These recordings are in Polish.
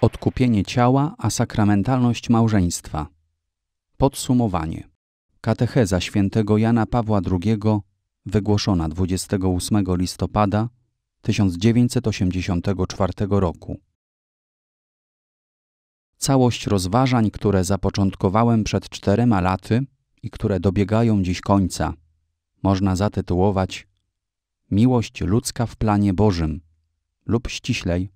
Odkupienie ciała, a sakramentalność małżeństwa. Podsumowanie. Katecheza świętego Jana Pawła II wygłoszona 28 listopada 1984 roku. Całość rozważań, które zapoczątkowałem przed czterema laty i które dobiegają dziś końca, można zatytułować Miłość ludzka w planie Bożym lub ściślej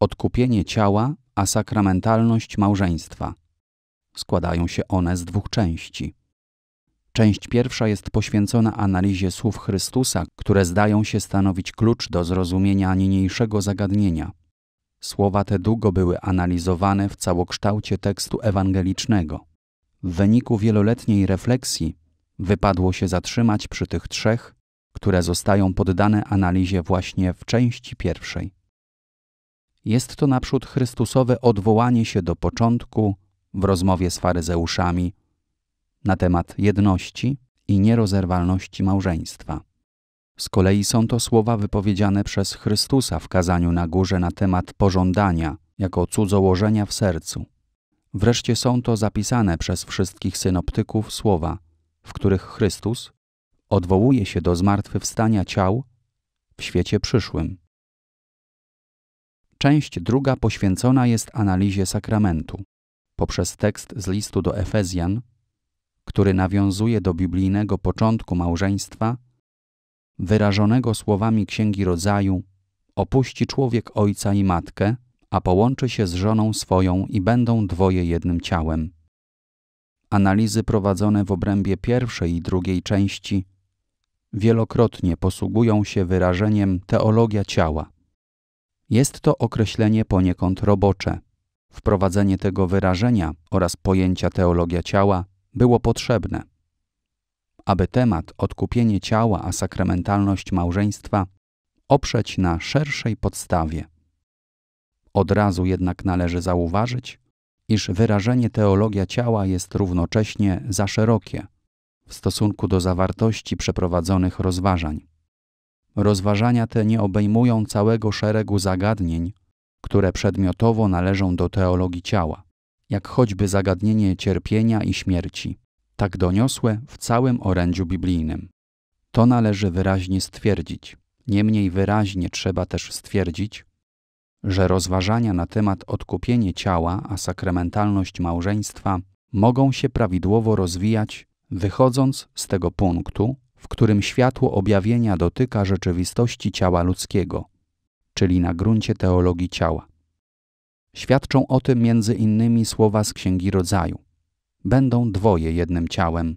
Odkupienie ciała, a sakramentalność małżeństwa. Składają się one z dwóch części. Część pierwsza jest poświęcona analizie słów Chrystusa, które zdają się stanowić klucz do zrozumienia niniejszego zagadnienia. Słowa te długo były analizowane w całokształcie tekstu ewangelicznego. W wyniku wieloletniej refleksji wypadło się zatrzymać przy tych trzech, które zostają poddane analizie właśnie w części pierwszej. Jest to naprzód Chrystusowe odwołanie się do początku w rozmowie z faryzeuszami na temat jedności i nierozerwalności małżeństwa. Z kolei są to słowa wypowiedziane przez Chrystusa w kazaniu na górze na temat pożądania jako cudzołożenia w sercu. Wreszcie są to zapisane przez wszystkich synoptyków słowa, w których Chrystus odwołuje się do zmartwychwstania ciał w świecie przyszłym. Część druga poświęcona jest analizie sakramentu poprzez tekst z listu do Efezjan, który nawiązuje do biblijnego początku małżeństwa, wyrażonego słowami Księgi Rodzaju: Opuści człowiek ojca i matkę, a połączy się z żoną swoją i będą dwoje jednym ciałem. Analizy prowadzone w obrębie pierwszej i drugiej części wielokrotnie posługują się wyrażeniem teologia ciała jest to określenie poniekąd robocze. Wprowadzenie tego wyrażenia oraz pojęcia teologia ciała było potrzebne, aby temat odkupienie ciała a sakramentalność małżeństwa oprzeć na szerszej podstawie. Od razu jednak należy zauważyć, iż wyrażenie teologia ciała jest równocześnie za szerokie w stosunku do zawartości przeprowadzonych rozważań. Rozważania te nie obejmują całego szeregu zagadnień, które przedmiotowo należą do teologii ciała, jak choćby zagadnienie cierpienia i śmierci, tak doniosłe w całym orędziu biblijnym. To należy wyraźnie stwierdzić. Niemniej wyraźnie trzeba też stwierdzić, że rozważania na temat odkupienie ciała, a sakramentalność małżeństwa mogą się prawidłowo rozwijać, wychodząc z tego punktu, w którym światło objawienia dotyka rzeczywistości ciała ludzkiego, czyli na gruncie teologii ciała. Świadczą o tym między innymi słowa z Księgi Rodzaju. Będą dwoje jednym ciałem,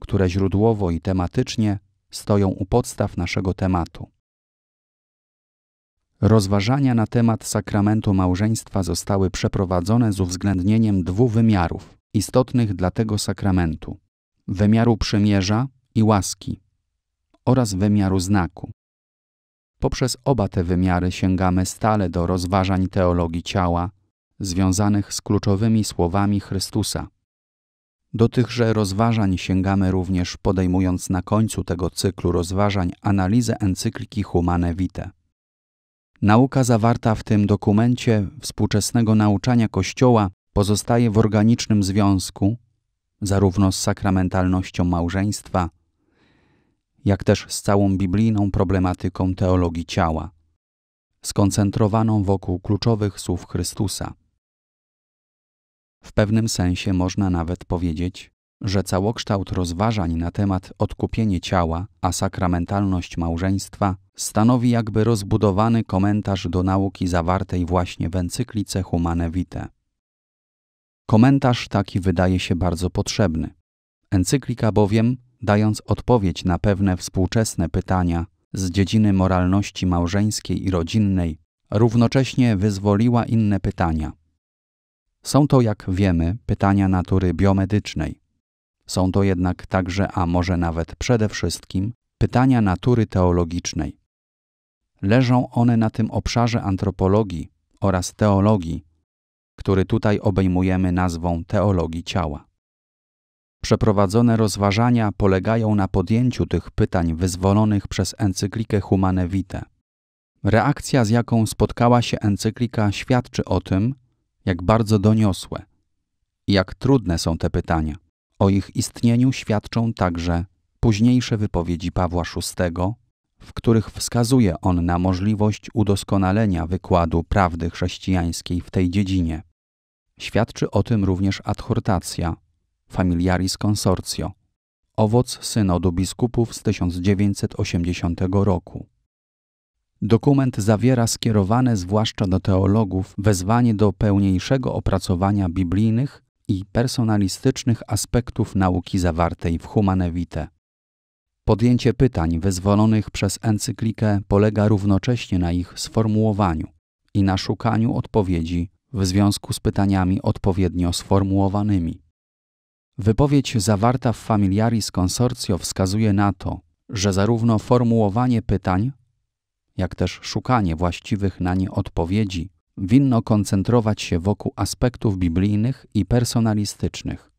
które źródłowo i tematycznie stoją u podstaw naszego tematu. Rozważania na temat sakramentu małżeństwa zostały przeprowadzone z uwzględnieniem dwóch wymiarów istotnych dla tego sakramentu: wymiaru przymierza i łaski oraz wymiaru znaku. Poprzez oba te wymiary sięgamy stale do rozważań teologii ciała związanych z kluczowymi słowami Chrystusa. Do tychże rozważań sięgamy również podejmując na końcu tego cyklu rozważań analizę encykliki Humane Vitae. Nauka zawarta w tym dokumencie współczesnego nauczania Kościoła pozostaje w organicznym związku zarówno z sakramentalnością małżeństwa, jak też z całą biblijną problematyką teologii ciała, skoncentrowaną wokół kluczowych słów Chrystusa. W pewnym sensie można nawet powiedzieć, że całokształt rozważań na temat odkupienie ciała, a sakramentalność małżeństwa stanowi jakby rozbudowany komentarz do nauki zawartej właśnie w encyklice Humane Vitae. Komentarz taki wydaje się bardzo potrzebny. Encyklika bowiem dając odpowiedź na pewne współczesne pytania z dziedziny moralności małżeńskiej i rodzinnej, równocześnie wyzwoliła inne pytania. Są to, jak wiemy, pytania natury biomedycznej. Są to jednak także, a może nawet przede wszystkim, pytania natury teologicznej. Leżą one na tym obszarze antropologii oraz teologii, który tutaj obejmujemy nazwą teologii ciała. Przeprowadzone rozważania polegają na podjęciu tych pytań wyzwolonych przez encyklikę Humane Vitae. Reakcja, z jaką spotkała się encyklika, świadczy o tym, jak bardzo doniosłe i jak trudne są te pytania. O ich istnieniu świadczą także późniejsze wypowiedzi Pawła VI, w których wskazuje on na możliwość udoskonalenia wykładu prawdy chrześcijańskiej w tej dziedzinie. Świadczy o tym również adhortacja Familiaris Consortio, owoc synodu biskupów z 1980 roku. Dokument zawiera skierowane zwłaszcza do teologów wezwanie do pełniejszego opracowania biblijnych i personalistycznych aspektów nauki zawartej w Humane Vitae. Podjęcie pytań wyzwolonych przez encyklikę polega równocześnie na ich sformułowaniu i na szukaniu odpowiedzi w związku z pytaniami odpowiednio sformułowanymi. Wypowiedź zawarta w Familiaris Consortio wskazuje na to, że zarówno formułowanie pytań, jak też szukanie właściwych na nie odpowiedzi winno koncentrować się wokół aspektów biblijnych i personalistycznych.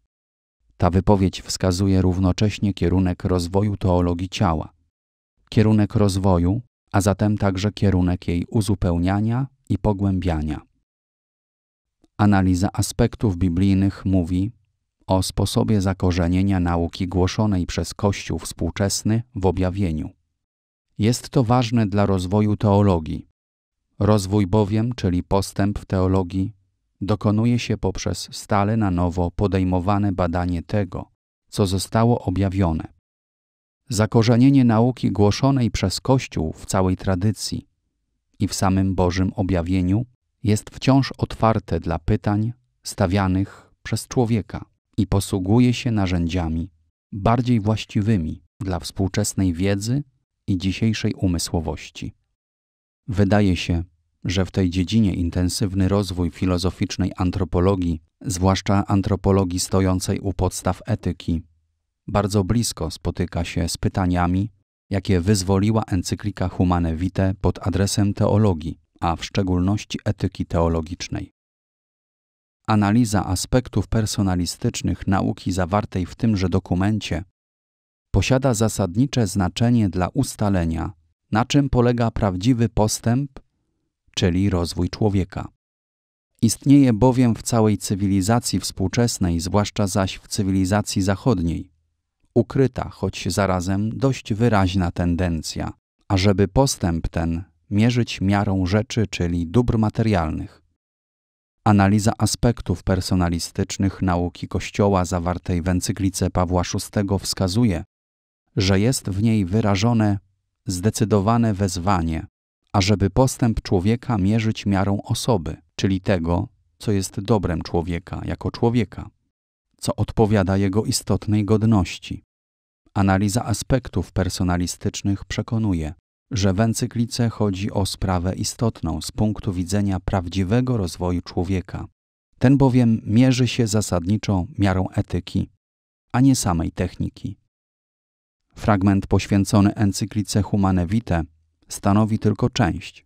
Ta wypowiedź wskazuje równocześnie kierunek rozwoju teologii ciała, kierunek rozwoju, a zatem także kierunek jej uzupełniania i pogłębiania. Analiza aspektów biblijnych mówi o sposobie zakorzenienia nauki głoszonej przez Kościół współczesny w objawieniu. Jest to ważne dla rozwoju teologii. Rozwój bowiem, czyli postęp w teologii, dokonuje się poprzez stale na nowo podejmowane badanie tego, co zostało objawione. Zakorzenienie nauki głoszonej przez Kościół w całej tradycji i w samym Bożym objawieniu jest wciąż otwarte dla pytań stawianych przez człowieka i posługuje się narzędziami bardziej właściwymi dla współczesnej wiedzy i dzisiejszej umysłowości. Wydaje się, że w tej dziedzinie intensywny rozwój filozoficznej antropologii, zwłaszcza antropologii stojącej u podstaw etyki, bardzo blisko spotyka się z pytaniami, jakie wyzwoliła encyklika Humane Vitae pod adresem teologii, a w szczególności etyki teologicznej. Analiza aspektów personalistycznych nauki zawartej w tymże dokumencie posiada zasadnicze znaczenie dla ustalenia, na czym polega prawdziwy postęp, czyli rozwój człowieka. Istnieje bowiem w całej cywilizacji współczesnej, zwłaszcza zaś w cywilizacji zachodniej, ukryta, choć zarazem dość wyraźna tendencja, ażeby postęp ten mierzyć miarą rzeczy, czyli dóbr materialnych. Analiza aspektów personalistycznych nauki Kościoła zawartej w encyklice Pawła VI wskazuje, że jest w niej wyrażone zdecydowane wezwanie, ażeby postęp człowieka mierzyć miarą osoby, czyli tego, co jest dobrem człowieka jako człowieka, co odpowiada jego istotnej godności. Analiza aspektów personalistycznych przekonuje, że w encyklice chodzi o sprawę istotną z punktu widzenia prawdziwego rozwoju człowieka. Ten bowiem mierzy się zasadniczo miarą etyki, a nie samej techniki. Fragment poświęcony encyklice Humane Vitae stanowi tylko część,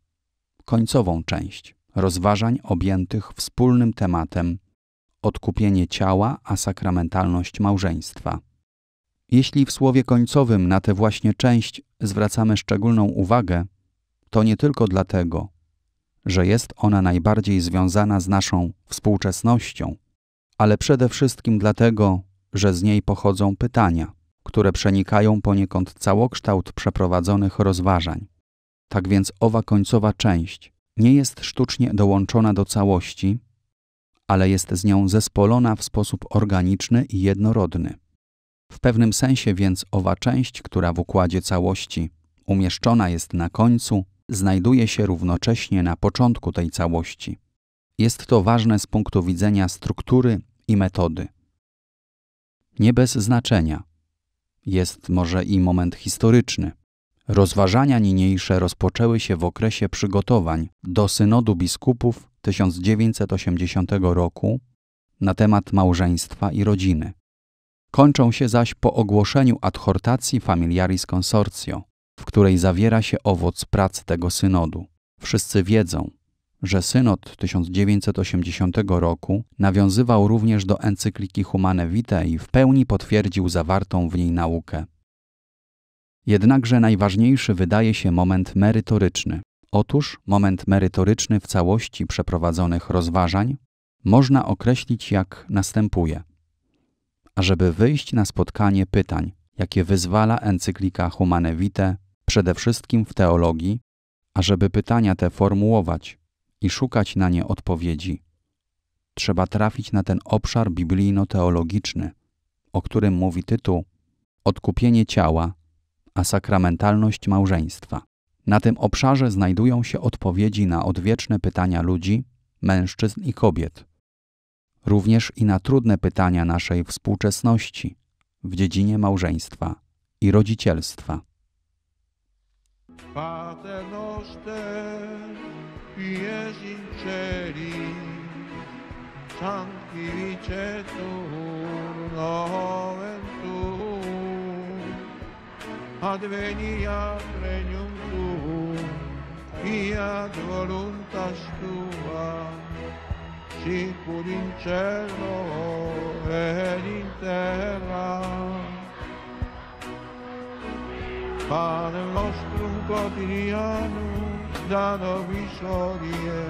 końcową część rozważań objętych wspólnym tematem odkupienie ciała, a sakramentalność małżeństwa. Jeśli w słowie końcowym na tę właśnie część zwracamy szczególną uwagę, to nie tylko dlatego, że jest ona najbardziej związana z naszą współczesnością, ale przede wszystkim dlatego, że z niej pochodzą pytania, które przenikają poniekąd całokształt przeprowadzonych rozważań. Tak więc owa końcowa część nie jest sztucznie dołączona do całości, ale jest z nią zespolona w sposób organiczny i jednorodny. W pewnym sensie więc owa część, która w układzie całości umieszczona jest na końcu, znajduje się równocześnie na początku tej całości. Jest to ważne z punktu widzenia struktury i metody. Nie bez znaczenia. Jest może i moment historyczny. Rozważania niniejsze rozpoczęły się w okresie przygotowań do synodu biskupów 1980 roku na temat małżeństwa i rodziny. Kończą się zaś po ogłoszeniu adhortacji Familiaris Consortio, w której zawiera się owoc prac tego synodu. Wszyscy wiedzą, że synod 1980 roku nawiązywał również do encykliki Humane Vitae i w pełni potwierdził zawartą w niej naukę. Jednakże najważniejszy wydaje się moment merytoryczny. Otóż moment merytoryczny w całości przeprowadzonych rozważań można określić jak następuje. Ażeby wyjść na spotkanie pytań, jakie wyzwala encyklika Humane Vitae, przede wszystkim w teologii, ażeby pytania te formułować i szukać na nie odpowiedzi, trzeba trafić na ten obszar biblijno-teologiczny, o którym mówi tytuł Odkupienie ciała, a sakramentalność małżeństwa. Na tym obszarze znajdują się odpowiedzi na odwieczne pytania ludzi, mężczyzn i kobiet, również i na trudne pytania naszej współczesności w dziedzinie małżeństwa i rodzicielstwa. Adveniat regnum tuum, fiat voluntas tua, sicuri in cielo ed in terra. Pane nostro quotidiano, da noi sorie,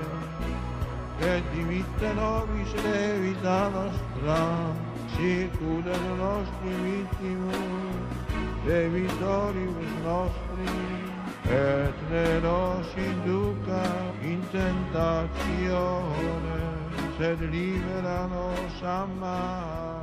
e dimitte nobis levita nostra, sicura del nostri vittimo, e vittorius nostri, et ne nos induca in tentazione, nos a